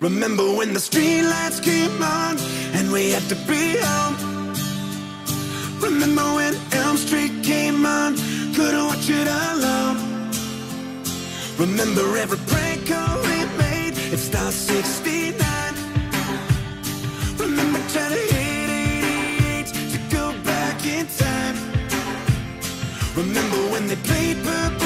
Remember when the streetlights came on and we had to be home? Remember when Elm Street came on, couldn't watch it alone? Remember every prank call we made, it Star 69. Remember trying to hit 88 to go back in time. Remember when they played purple.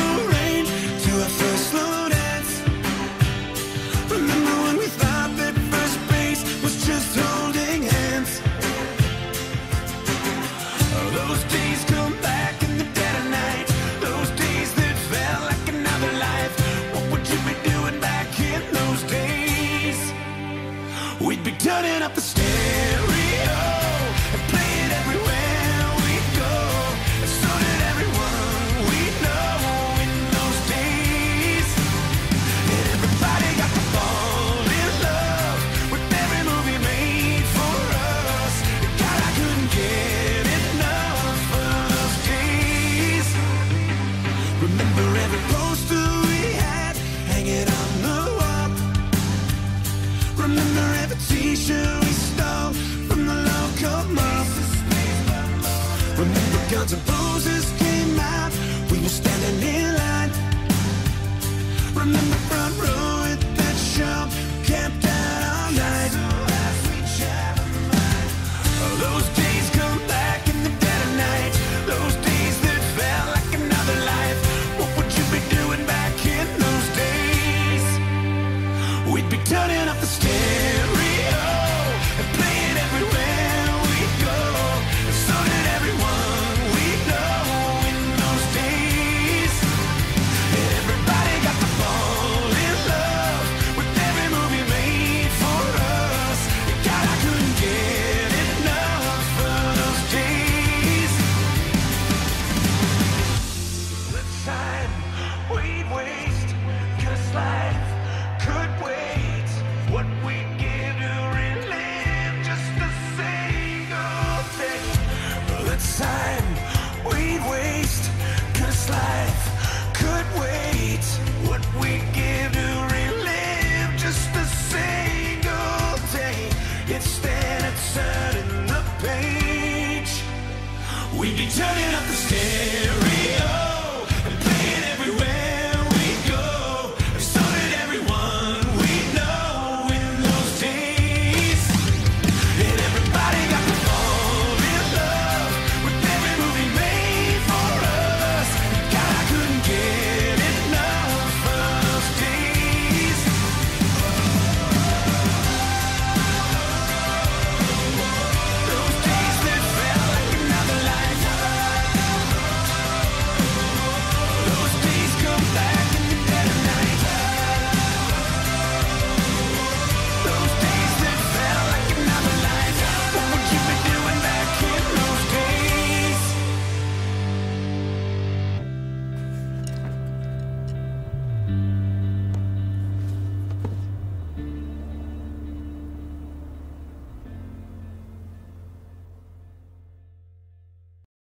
running up the stairs. station we stole from the local mob. Remember Guns N' Roses came out, we were standing in line. Remember front row. We be turning up the stereo.